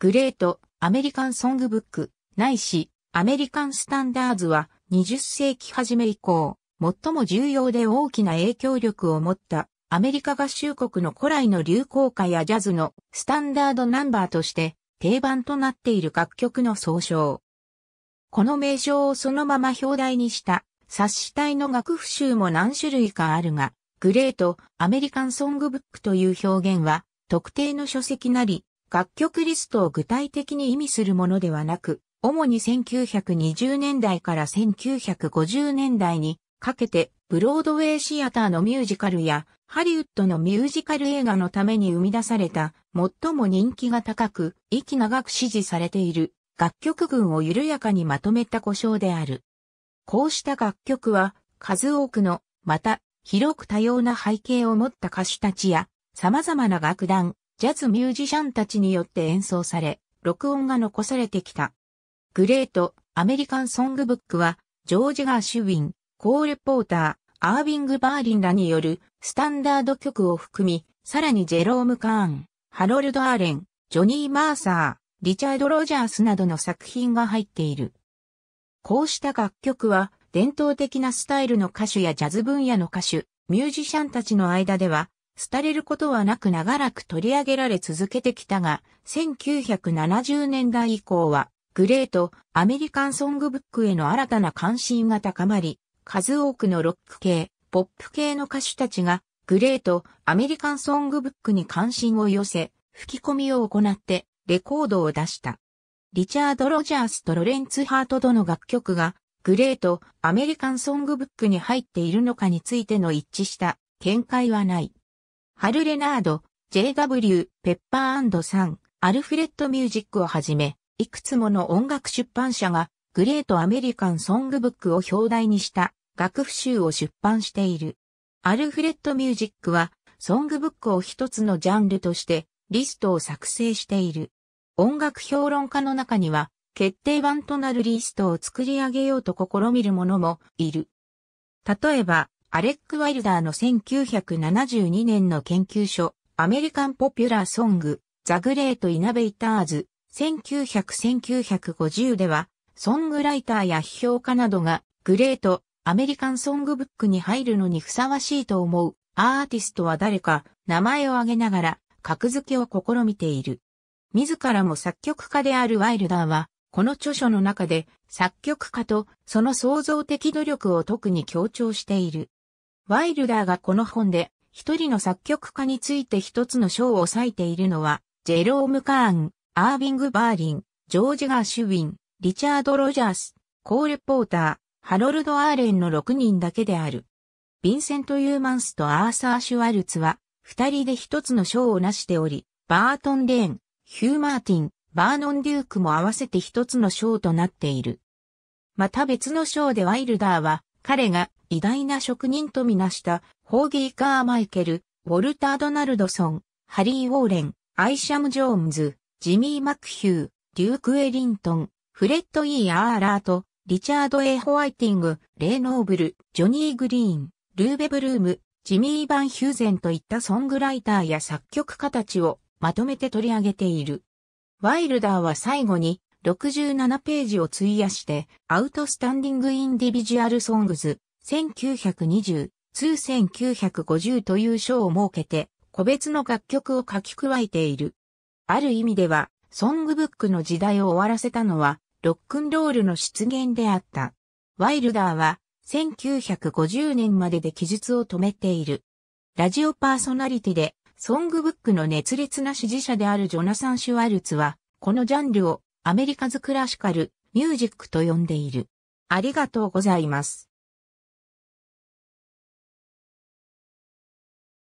グレート、アメリカンソングブック、ないし、アメリカンスタンダーズは20世紀初め以降、最も重要で大きな影響力を持ったアメリカ合衆国の古来の流行歌やジャズのスタンダードナンバーとして定番となっている楽曲の総称。この名称をそのまま表題にした冊子体の楽譜集も何種類かあるが、グレートアメリカンソングブックという表現は特定の書籍なり楽曲リストを具体的に意味するものではなく、主に1920年代から1950年代にかけてブロードウェイシアターのミュージカルやハリウッドのミュージカル映画のために生み出された最も人気が高く息長く支持されている楽曲群を緩やかにまとめた故障である。こうした楽曲は数多くのまた広く多様な背景を持った歌手たちや様々な楽団、ジャズミュージシャンたちによって演奏され、録音が残されてきた。グレート、アメリカンソングブックは、ジョージ・ガーシュウィン、コール・ポーター、アービング・バーリンらによるスタンダード曲を含み、さらにジェローム・カーン、ハロルド・アーレン、ジョニー・マーサー、リチャード・ロジャースなどの作品が入っている。こうした楽曲は、伝統的なスタイルの歌手やジャズ分野の歌手、ミュージシャンたちの間では、廃れることはなく長らく取り上げられ続けてきたが、1970年代以降は、グレート、アメリカンソングブックへの新たな関心が高まり、数多くのロック系、ポップ系の歌手たちが、グレート、アメリカンソングブックに関心を寄せ、吹き込みを行ってレコードを出した。リチャード・ロジャースとロレンツ・ハートとの楽曲が、グレート、アメリカンソングブックに入っているのかについての一致した見解はない。ハル・レナード、JW、ペッパーサン、アルフレッド・ミュージックをはじめ、いくつもの音楽出版社が、グレート・アメリカン・ソングブックを表題にした楽譜集を出版している。アルフレッド・ミュージックは、ソングブックを一つのジャンルとして、リストを作成している。音楽評論家の中には、決定版となるリストを作り上げようと試みる者もいる。例えば、アレック・ワイルダーの1972年の研究所、アメリカン・ポピュラー・ソング、ザ・グレート・イナベイターズ、1900-1950では、ソングライターや批評家などが、グレート、アメリカン・ソングブックに入るのにふさわしいと思う、アーティストは誰か、名前を挙げながら、格付けを試みている。自らも作曲家であるワイルダーは、この著書の中で、作曲家とその創造的努力を特に強調している。ワイルダーがこの本で一人の作曲家について一つの章を割いているのは、ジェローム・カーン、アービング・バーリン、ジョージ・ガーシュウィン、リチャード・ロジャース、コール・ポーター、ハロルド・アーレンの6人だけである。ヴィンセント・ユーマンスとアーサー・シュワルツは、二人で一つの章を成しており、バートン・レーン、ヒュー・マーティン、バーノン・デュークも合わせて一つの章となっている。また別の章でワイルダーは、彼が偉大な職人とみなしたホーギー・カーマイケル、ウォルター・ドナルドソン、ハリー・ウォーレン、アイシャム・ジョーンズ、ジミー・マクヒュー、デューク・エリントン、フレッド・イー・アーラート、リチャード・エホワイティング、レイ・ノーブル、ジョニー・グリーン、ルーベ・ブルーム、ジミー・バン・ヒューゼンといったソングライターや作曲家たちをまとめて取り上げている。ワイルダーは最後に67ページを費やして、アウトスタンディング・インディビジュアル・ソングズ、1920、1950という章を設けて、個別の楽曲を書き加えている。ある意味では、ソングブックの時代を終わらせたのは、ロックンロールの出現であった。ワイルダーは、1950年までで記述を止めている。ラジオパーソナリティで、ソングブックの熱烈な支持者であるジョナサン・シュワルツは、このジャンルをアメリカズクラシカル、ミュージックと呼んでいる。ありがとうございます。